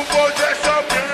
o bonde é.